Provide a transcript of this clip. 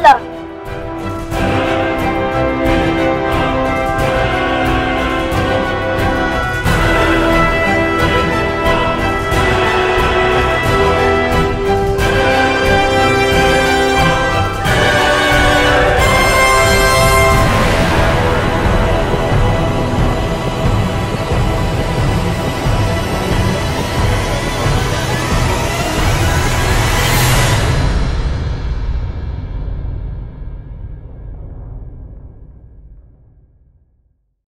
love.